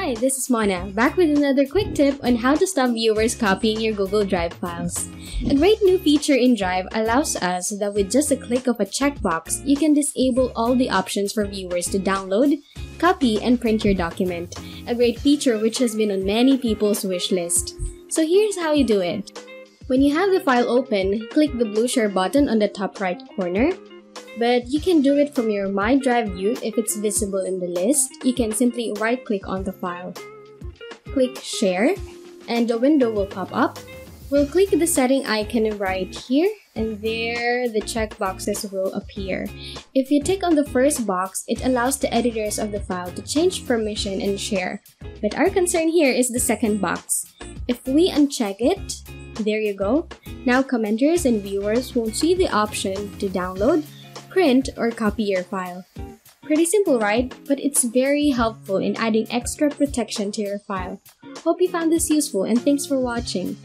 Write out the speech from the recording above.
Hi, this is Mona, back with another quick tip on how to stop viewers copying your Google Drive files. A great new feature in Drive allows us that with just a click of a checkbox, you can disable all the options for viewers to download, copy, and print your document. A great feature which has been on many people's wish list. So here's how you do it. When you have the file open, click the blue share button on the top right corner, but you can do it from your My Drive view if it's visible in the list. You can simply right click on the file. Click Share, and the window will pop up. We'll click the setting icon right here, and there the checkboxes will appear. If you tick on the first box, it allows the editors of the file to change permission and share. But our concern here is the second box. If we uncheck it, there you go. Now commenters and viewers won't see the option to download, print, or copy your file. Pretty simple, right? But it's very helpful in adding extra protection to your file. Hope you found this useful and thanks for watching.